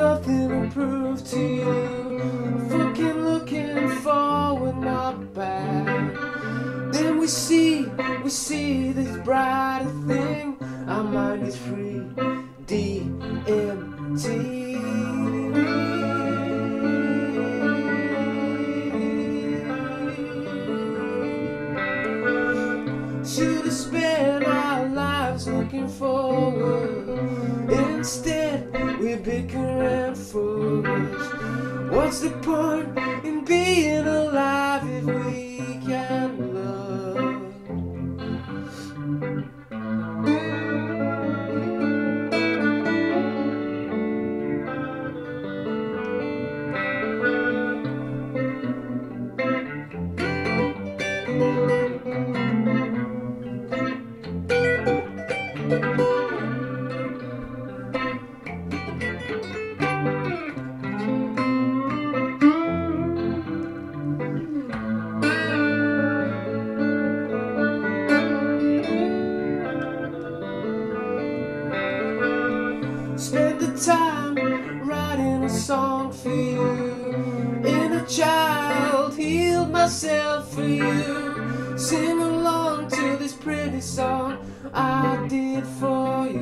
nothing to prove to you. Fucking looking forward, not back. Then we see, we see this brighter thing. Our mind is free. D. -A should have spent our lives looking forward. Instead, we bicker and foolish. What's the point in being alive if we writing a song for you. Inner child, healed myself for you. Sing along to this pretty song I did for you.